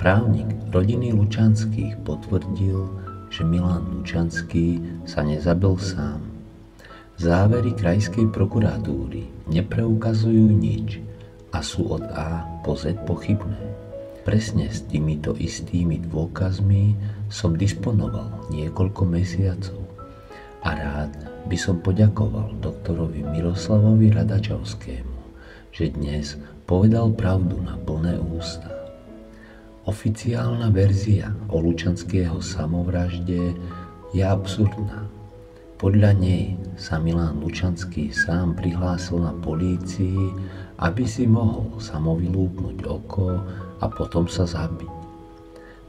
Právnik rodiny Lučanských potvrdil, že Milan Lučanský sa nezabil sám. Závery krajskej prokuratúry nepreukazujú nič a sú od A po Z pochybné. Presne s týmito istými dôkazmi som disponoval niekoľko mesiacov a rád by som poďakoval doktorovi Miroslavovi Radačovskému, že dnes povedal pravdu na plné ústa. Oficiálna verzia o Lučanského samovražde je absurdná. Podľa nej sa Milan Lučanský sám prihlásil na polícii, aby si mohol samovylúpnuť oko a potom sa zabiť.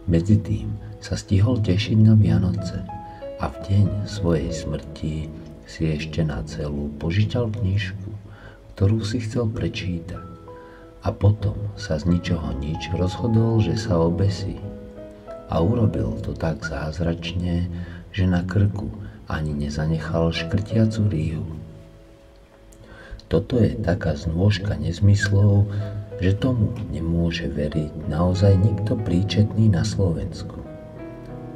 Medzi tým sa stihol tešiť na Vianoce a v deň svojej smrti si ešte na celú požičal knižku, ktorú si chcel prečítať a potom sa z ničoho nič rozhodol, že sa obesí. A urobil to tak zázračne, že na krku ani nezanechal škrtiacu rýhu. Toto je taká znôžka nezmyslov, že tomu nemôže veriť naozaj nikto príčetný na Slovensku.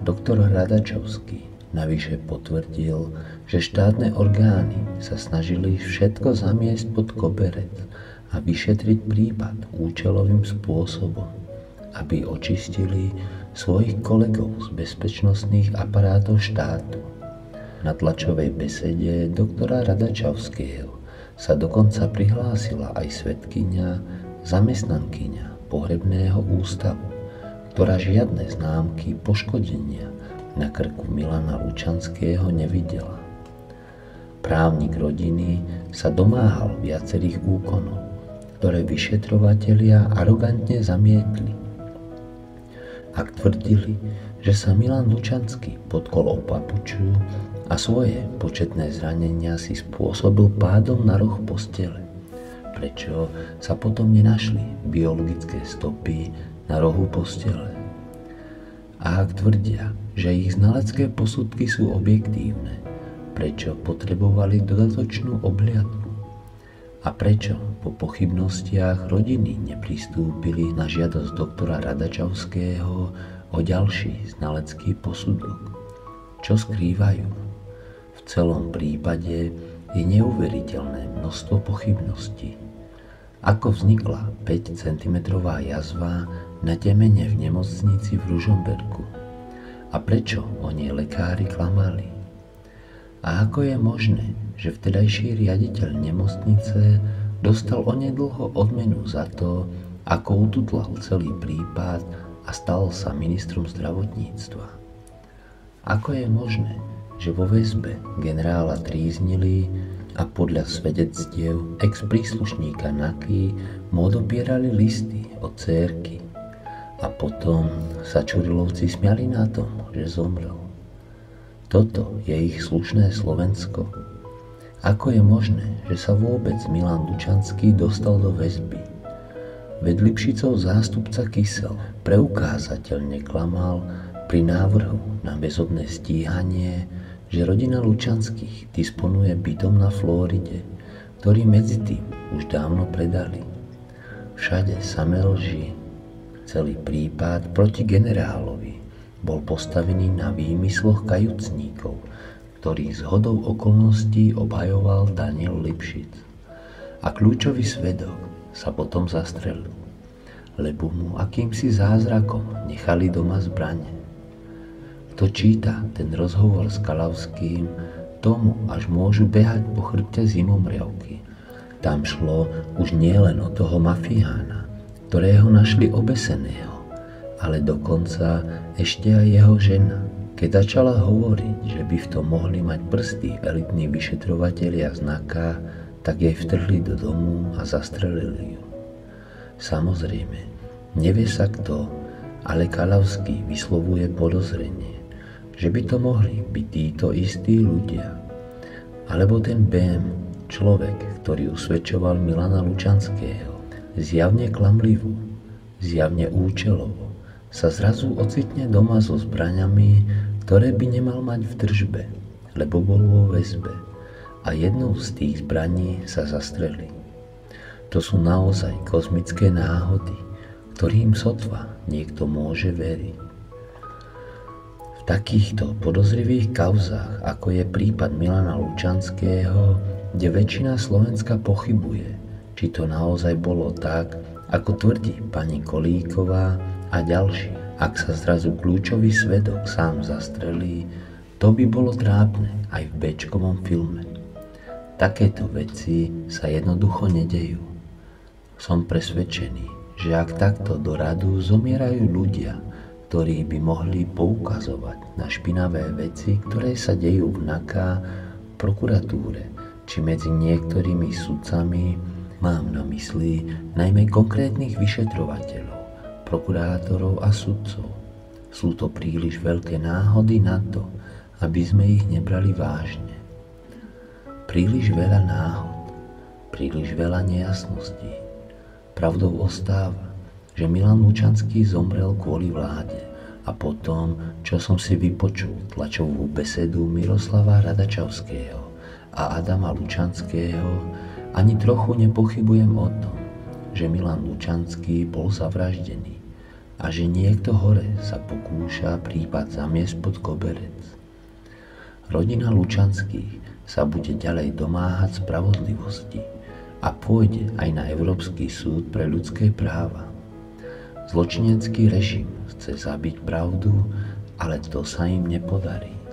Doktor Radačovský navyše potvrdil, že štátne orgány sa snažili všetko zamiesť pod koberec a vyšetriť prípad účelovým spôsobom, aby očistili svojich kolegov z bezpečnostných aparátov štátu. Na tlačovej besede doktora Radačavského sa dokonca prihlásila aj svetkynia, zamestnankyňa pohrebného ústavu, ktorá žiadne známky poškodenia na krku Milana Lučanského nevidela. Právnik rodiny sa domáhal viacerých úkonov, ktoré vyšetrovatelia arogantne zamietli. Ak tvrdili, že sa Milan Lučanský podkol o a svoje početné zranenia si spôsobil pádom na roh postele, prečo sa potom nenašli biologické stopy na rohu postele. A ak tvrdia, že ich znalecké posudky sú objektívne, prečo potrebovali dodatočnú obhliadku? A prečo po pochybnostiach rodiny nepristúpili na žiadosť doktora Radačovského o ďalší znalecký posudok? Čo skrývajú? V celom prípade je neuveriteľné množstvo pochybností. Ako vznikla 5 cm jazva na temene v nemocnici v Ružomberku? A prečo o nej lekári klamali? A ako je možné, že vtedajší riaditeľ nemocnice dostal onedlho odmenu za to, ako ututlal celý prípad a stal sa ministrom zdravotníctva. Ako je možné, že vo väzbe generála tríznili a podľa svedectiev ex-príslušníka Naky mu odopierali listy od cérky a potom sa Čurilovci smiali na tom, že zomrel. Toto je ich slušné Slovensko. Ako je možné, že sa vôbec Milan Lučanský dostal do väzby? Veď Lipšicov zástupca Kysel preukázateľne klamal pri návrhu na bezodné stíhanie, že rodina Lučanských disponuje bytom na Flóride, ktorý medzi tým už dávno predali. Všade samé lži. Celý prípad proti generálovi bol postavený na výmysloch kajúcníkov – ktorý z hodou okolností obhajoval Daniel Lipšic. A kľúčový svedok sa potom zastrelil, lebo mu akýmsi zázrakom nechali doma zbrane. Kto číta ten rozhovor s Kalavským, tomu až môžu behať po chrbte zimomriavky. Tam šlo už nielen o toho mafiána, ktorého našli obeseného, ale dokonca ešte aj jeho žena, keď začala hovoriť, že by v tom mohli mať prsty elitní vyšetrovatelia znaka, tak jej vtrhli do domu a zastrelili ju. Samozrejme, nevie sa kto, ale Kalavský vyslovuje podozrenie, že by to mohli byť títo istí ľudia. Alebo ten BM, človek, ktorý usvedčoval Milana Lučanského, zjavne klamlivo, zjavne účelovo, sa zrazu ocitne doma so zbraňami, ktoré by nemal mať v držbe, lebo bol vo väzbe a jednou z tých zbraní sa zastreli. To sú naozaj kozmické náhody, ktorým sotva niekto môže veriť. V takýchto podozrivých kauzách, ako je prípad Milana Lučanského, kde väčšina Slovenska pochybuje, či to naozaj bolo tak, ako tvrdí pani Kolíková a ďalší, ak sa zrazu kľúčový svedok sám zastrelí, to by bolo trápne aj v bečkovom filme. Takéto veci sa jednoducho nedejú. Som presvedčený, že ak takto do radu zomierajú ľudia, ktorí by mohli poukazovať na špinavé veci, ktoré sa dejú v NAKA, prokuratúre či medzi niektorými sudcami, mám na mysli najmä konkrétnych vyšetrovateľov, prokurátorov a sudcov. Sú to príliš veľké náhody na to, aby sme ich nebrali vážne. Príliš veľa náhod, príliš veľa nejasností. Pravdou ostáva, že Milan Lučanský zomrel kvôli vláde a potom, čo som si vypočul tlačovú besedu Miroslava Radačavského a Adama Lučanského, ani trochu nepochybujem o tom, že Milan Lučanský bol zavraždený a že niekto hore sa pokúša prípad zamiesť pod koberec. Rodina Lučanských sa bude ďalej domáhať spravodlivosti a pôjde aj na Európsky súd pre ľudské práva. Zločinecký režim chce zabiť pravdu, ale to sa im nepodarí.